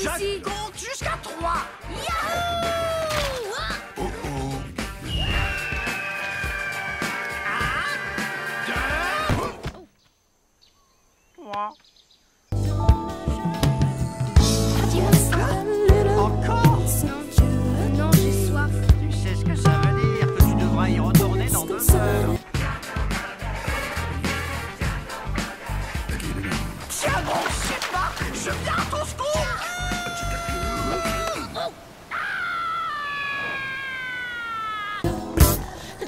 ici. compte jusqu'à trois. Yahoo Oh oh. Ça. Encore Non, j'ai soif. Tu sais ce que ça veut dire que tu devras y retourner dans deux heures. Tiens bon, je sais pas, je viens à ton secours